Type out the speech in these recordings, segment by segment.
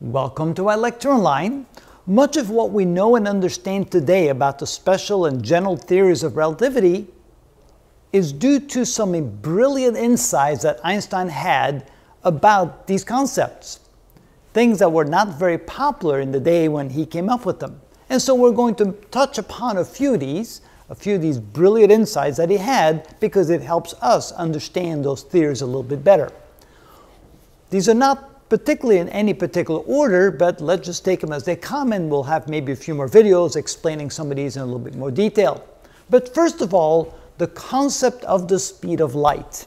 Welcome to iLectureOnline. Much of what we know and understand today about the special and general theories of relativity is due to some brilliant insights that Einstein had about these concepts. Things that were not very popular in the day when he came up with them. And so we're going to touch upon a few of these, a few of these brilliant insights that he had because it helps us understand those theories a little bit better. These are not particularly in any particular order, but let's just take them as they come and we'll have maybe a few more videos explaining some of these in a little bit more detail. But first of all, the concept of the speed of light.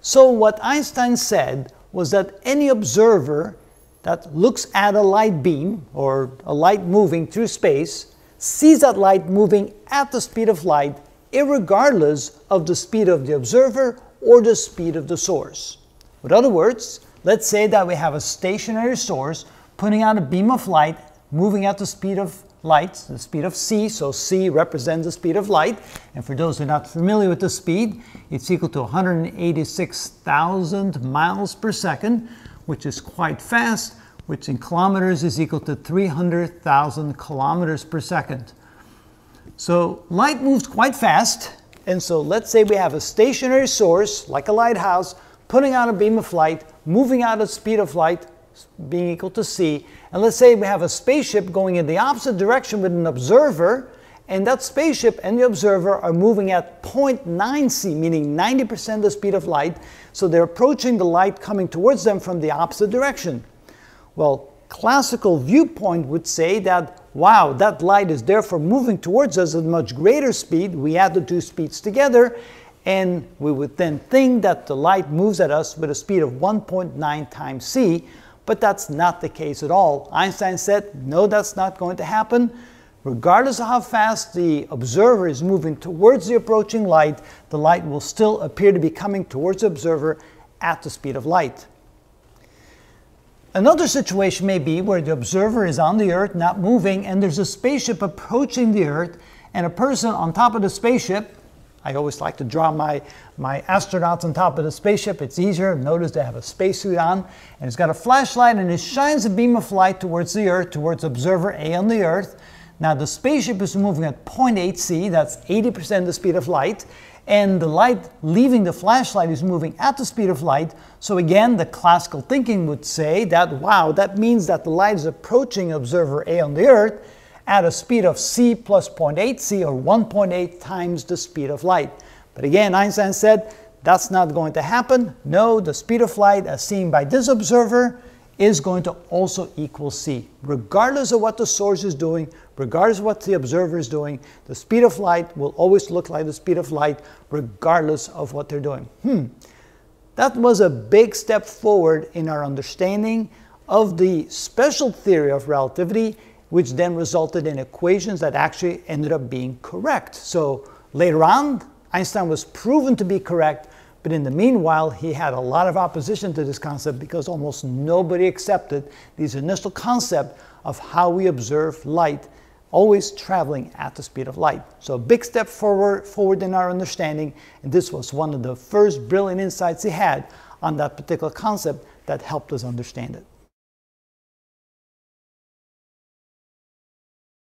So what Einstein said was that any observer that looks at a light beam or a light moving through space sees that light moving at the speed of light regardless of the speed of the observer or the speed of the source. In other words, Let's say that we have a stationary source putting out a beam of light moving at the speed of light, the speed of c, so c represents the speed of light. And for those who are not familiar with the speed, it's equal to 186,000 miles per second, which is quite fast, which in kilometers is equal to 300,000 kilometers per second. So light moves quite fast, and so let's say we have a stationary source, like a lighthouse, putting out a beam of light, moving out at speed of light, being equal to c. And let's say we have a spaceship going in the opposite direction with an observer, and that spaceship and the observer are moving at 0.9 c, meaning 90% of the speed of light. So they're approaching the light coming towards them from the opposite direction. Well, classical viewpoint would say that, wow, that light is therefore moving towards us at much greater speed. We add the two speeds together, and we would then think that the light moves at us with a speed of 1.9 times c, but that's not the case at all. Einstein said, no, that's not going to happen. Regardless of how fast the observer is moving towards the approaching light, the light will still appear to be coming towards the observer at the speed of light. Another situation may be where the observer is on the Earth, not moving, and there's a spaceship approaching the Earth, and a person on top of the spaceship I always like to draw my, my astronauts on top of the spaceship. It's easier. Notice they have a spacesuit on, and it's got a flashlight, and it shines a beam of light towards the Earth, towards observer A on the Earth. Now the spaceship is moving at 0.8 c, that's 80% the speed of light, and the light leaving the flashlight is moving at the speed of light. So again, the classical thinking would say that, wow, that means that the light is approaching observer A on the Earth, at a speed of c plus 0.8 c or 1.8 times the speed of light. But again, Einstein said that's not going to happen. No, the speed of light as seen by this observer is going to also equal c. Regardless of what the source is doing, regardless of what the observer is doing, the speed of light will always look like the speed of light regardless of what they're doing. Hmm. That was a big step forward in our understanding of the special theory of relativity which then resulted in equations that actually ended up being correct. So later on, Einstein was proven to be correct, but in the meanwhile, he had a lot of opposition to this concept because almost nobody accepted this initial concept of how we observe light always traveling at the speed of light. So a big step forward, forward in our understanding, and this was one of the first brilliant insights he had on that particular concept that helped us understand it.